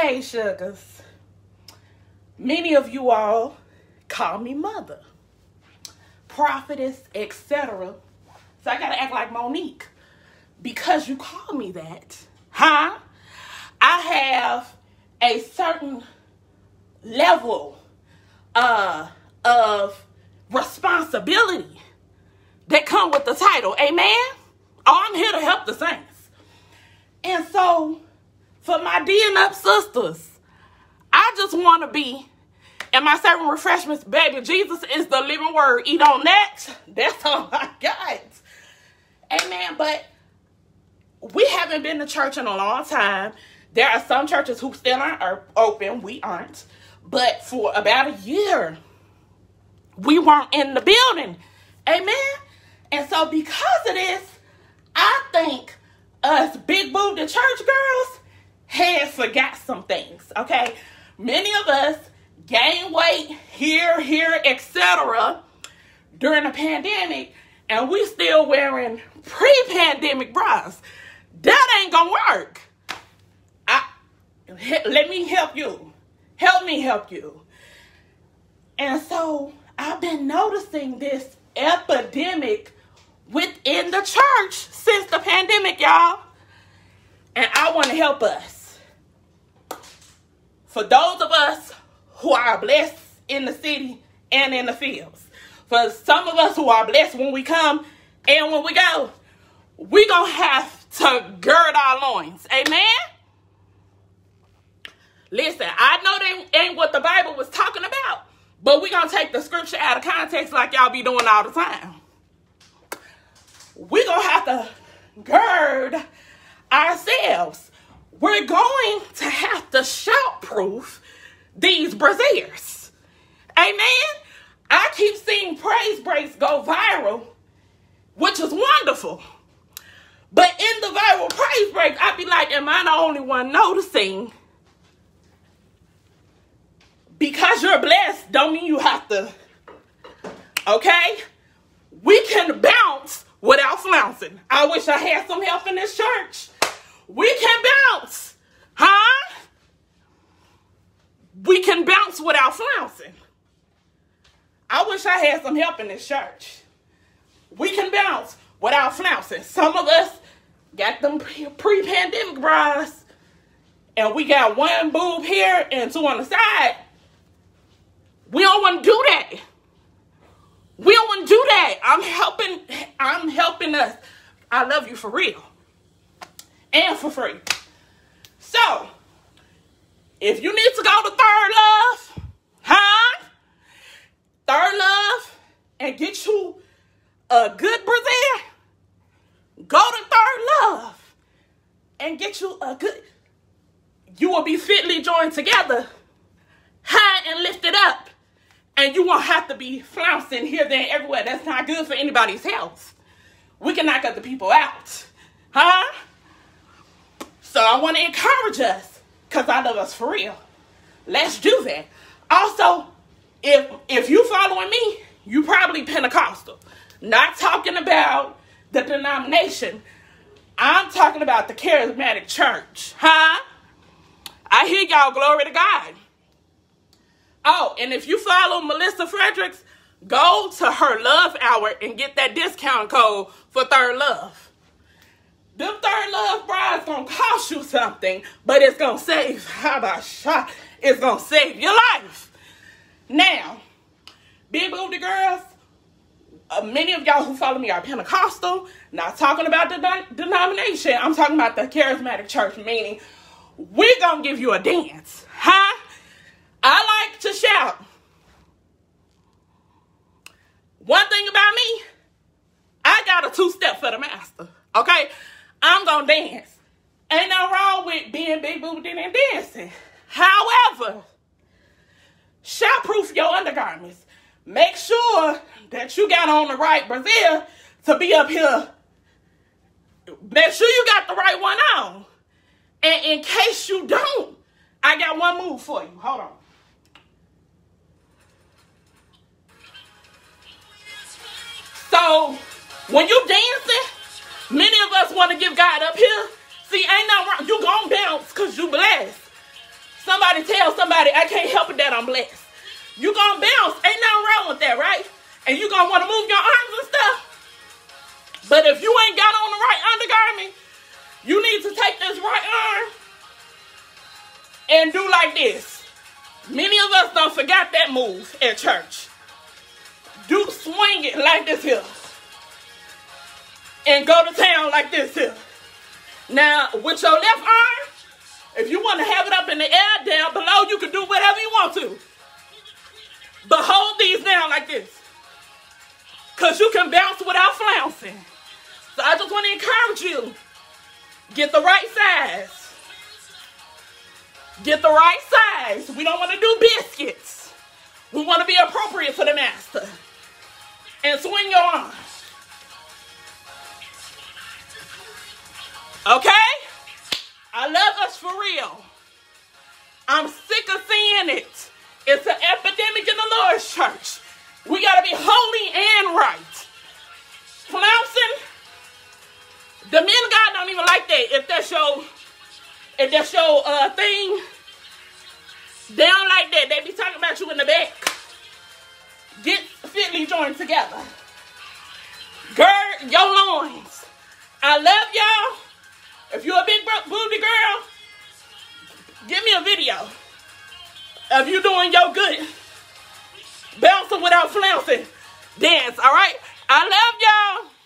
Hey, sugars. Many of you all call me mother, prophetess, etc. So I gotta act like Monique because you call me that, huh? I have a certain level uh, of responsibility that come with the title. Amen. Oh, I'm here to help the saints. And so, for my D and up sisters, I just want to be and my serving refreshments, baby. Jesus is the living word. Eat on that. That's all I got. Amen. But we haven't been to church in a long time. There are some churches who still aren't er, open. We aren't. But for about a year, we weren't in the building. Amen. And so because of this, I think us big boobed church girls had forgot some things. Okay. Many of us gain weight here, here, etc. during the pandemic, and we still wearing pre-pandemic bras. That ain't gonna work. I let me help you. Help me help you. And so I've been noticing this epidemic within the church since the pandemic, y'all. And I want to help us. For those of us who are blessed in the city and in the fields. For some of us who are blessed when we come and when we go, we gonna have to gird our loins. Amen. Listen, I know that ain't what the Bible was talking about, but we gonna take the scripture out of context like y'all be doing all the time. we gonna have to gird ourselves. We're going to have to shout proof these braziers. Amen. I keep seeing praise breaks go viral, which is wonderful. But in the viral praise break, I'd be like, am I the only one noticing? Because you're blessed, don't mean you have to. Okay? We can bounce without flouncing. I wish I had some help in this church. We can bounce. Huh? we can bounce without flouncing. I wish I had some help in this church. We can bounce without flouncing. Some of us got them pre pandemic bras, and we got one boob here and two on the side. We don't want to do that. We don't want to do that. I'm helping. I'm helping us. I love you for real and for free. So, if you need to go to ThirdLove, huh? ThirdLove, and get you a good brazier, go to Third Love and get you a good. You will be fitly joined together, high and lifted up, and you won't have to be flouncing here, there, everywhere. That's not good for anybody's health. We can knock other people out, huh? So I want to encourage us because I love us for real. Let's do that. Also, if if you following me, you probably Pentecostal. Not talking about the denomination. I'm talking about the charismatic church. Huh? I hear y'all glory to God. Oh, and if you follow Melissa Fredericks, go to her love hour and get that discount code for ThirdLove. Them ThirdLove gonna cost you something, but it's gonna save. How about shot? It's gonna save your life. Now, big booty girls, uh, many of y'all who follow me are Pentecostal. Not talking about the de- denomination. I'm talking about the charismatic church, meaning we're gonna give you a dance, huh? I like to shout. One thing about me, I got a two step for the master. Okay, I'm gonna dance. Ain't no wrong with being big booted and dancing. However, shot proof your undergarments. Make sure that you got on the right brazier to be up here. Make sure you got the right one on. And in case you don't, I got one move for you. Hold on. So when you dancing, Many of us want to give God up here. See, ain't nothing wrong. You gonna bounce because you blessed. Somebody tell somebody I can't help it that I'm blessed. You gonna bounce. Ain't nothing wrong with that, right? And you gonna want to move your arms and stuff. But if you ain't got on the right undergarment, you need to take this right arm and do like this. Many of us don't forgot that move at church. Do swing it like this here. And go to town like this here. Now, with your left arm, if you want to have it up in the air, down below, you can do whatever you want to. But hold these down like this. Because you can bounce without flouncing. So I just want to encourage you. Get the right size. Get the right size. We don't want to do biscuits. We want to be appropriate for the master. And swing your arms. Okay? I love us for real. I'm sick of seeing it. It's an epidemic in the Lord's church. We got to be holy and right. Flouncing, the men of God don't even like that. If that's your, if that's your uh, thing, they don't like that. They be talking about you in the back. Get fitly joined together. Gird your loins. I love y'all. If you're a big booty girl, give me a video of you doing your good bouncing without flouncing dance, all right? I love y'all.